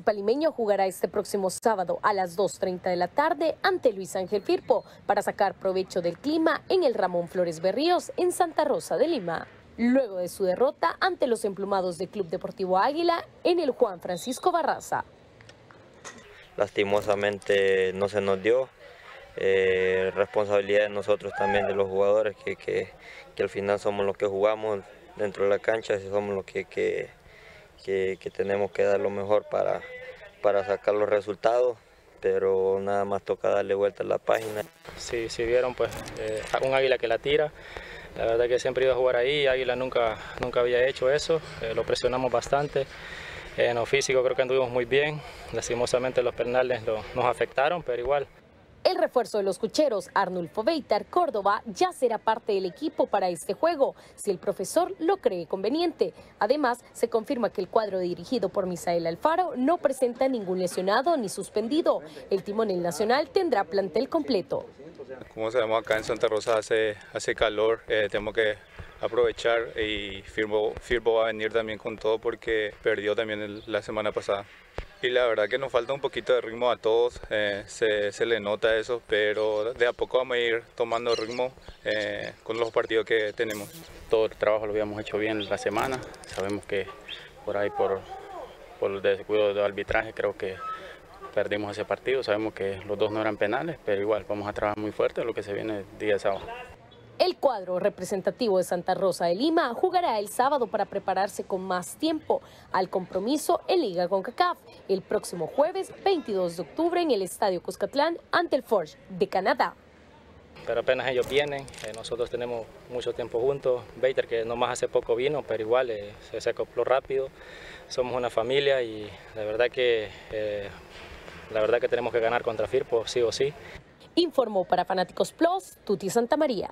Palimeño jugará este próximo sábado a las 2.30 de la tarde ante Luis Ángel Firpo para sacar provecho del clima en el Ramón Flores Berríos en Santa Rosa de Lima. Luego de su derrota ante los emplumados del Club Deportivo Águila en el Juan Francisco Barraza. Lastimosamente no se nos dio. Eh, responsabilidad de nosotros también, de los jugadores, que, que, al final somos los que jugamos dentro de la cancha, somos los que que, tenemos que dar lo mejor para, para sacar los resultados, pero nada más toca darle vuelta a la página. Sí, si vieron, pues eh, un águila que la tira. La verdad que siempre iba a jugar ahí, Águila nunca, nunca había hecho eso, eh, lo presionamos bastante. En lo físico creo que anduvimos muy bien, lastimosamente los penales nos afectaron, pero igual el refuerzo de los cucheros, Arnulfo Beitar Córdoba, ya será parte del equipo para este juego, si el profesor lo cree conveniente. Además, se confirma que el cuadro dirigido por Misael Alfaro no presenta ningún lesionado ni suspendido. El timonel nacional tendrá plantel completo. Como sabemos, acá en Santa Rosa hace, hace calor, eh, tenemos que aprovechar y Firbo, Firbo va a venir también con todo porque perdió también la semana pasada. Y la verdad que nos falta un poquito de ritmo a todos, eh, se, le nota eso, pero de a poco vamos a ir tomando ritmo eh, con los partidos que tenemos. Todo el trabajo lo habíamos hecho bien la semana, sabemos que por ahí por, por el descuido de arbitraje creo que perdimos ese partido, sabemos que los dos no eran penales, pero igual vamos a trabajar muy fuerte lo que se viene el día de sábado. El cuadro representativo de Santa Rosa de Lima jugará el sábado para prepararse con más tiempo al compromiso en Liga con CACAF el próximo jueves 22 de octubre en el Estadio Cuscatlán ante el Forge de Canadá. Pero apenas ellos vienen, eh, nosotros tenemos mucho tiempo juntos. Bater que nomás hace poco vino, pero igual eh, se acopló rápido. Somos una familia y la verdad que eh, la verdad que tenemos que ganar contra Firpo sí o sí. Informó para Fanáticos Plus, Tuti Santa María.